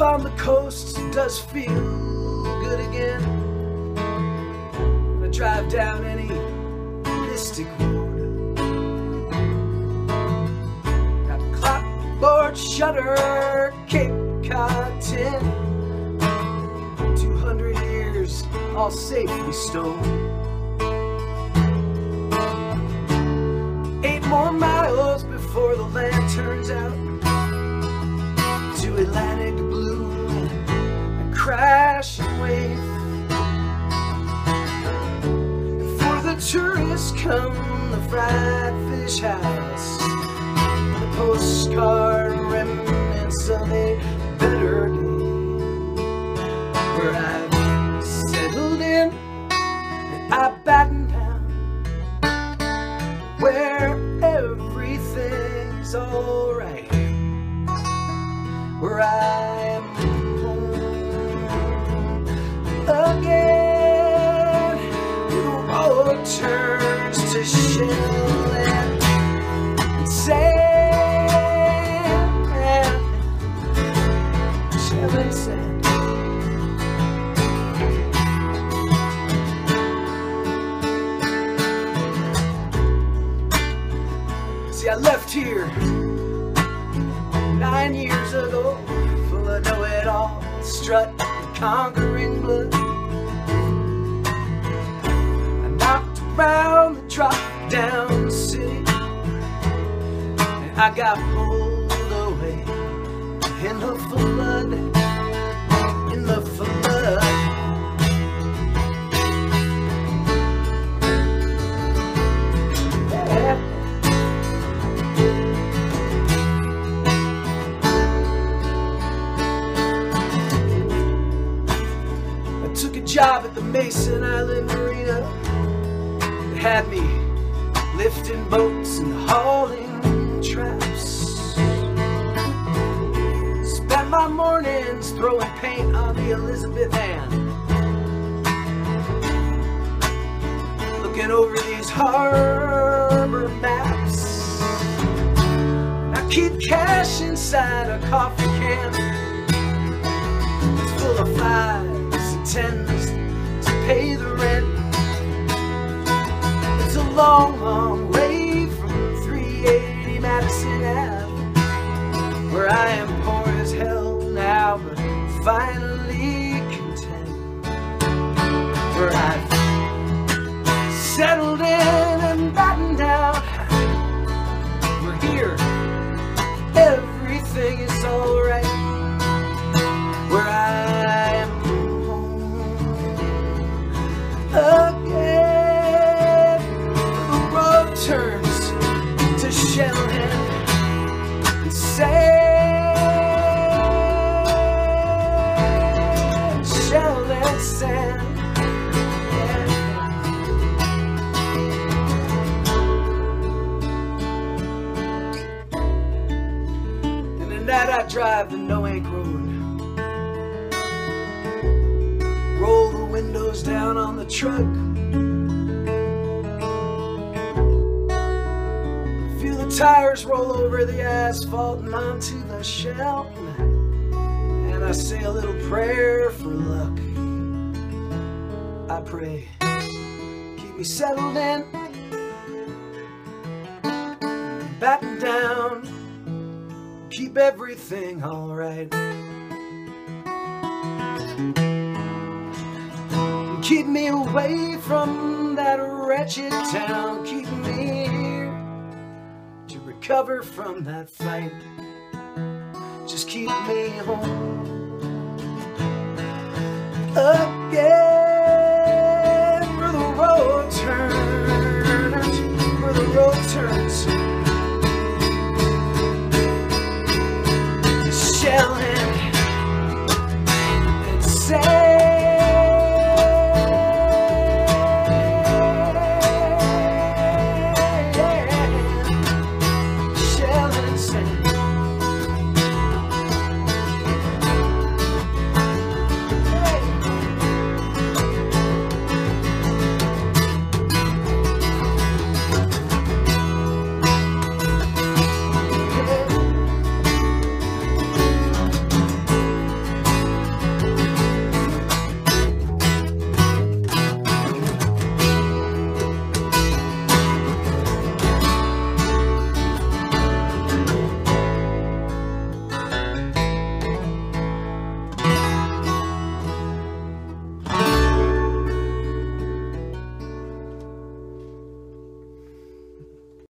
on the coast does feel good again. I drive down any mystic road. Got a clapboard shutter, Cape Cod tin. 200 years all safely stowed. Eight more miles before the land turns out come the fried fish house, the postcard remnants of a better day, where I've settled in and I batten down, where everything's alright. Where I am home again. Turns See, I left here nine years ago, full of know-it-all, strut, and conquering blood. I knocked around the drop-down city, and I got pulled Mason Island Marina. It had me lifting boats and hauling traps. Spent my mornings throwing paint on the Elizabeth Ann. Looking over these harbor maps. I keep cash inside a coffee can It's full of fives and tens to pay the rent. It's a long, long way from 380 Madison Ave, where I am poor as hell now, but finally content. Where I've and sand. And at night I drive the Noank Road. Roll the windows down on the truck. Feel the tires roll over the asphalt and onto the shell. And I say a little prayer for luck. I pray, keep me settled in, batten down, keep everything alright. Keep me away from that wretched town. Keep me here to recover from that fight. Just keep me home again.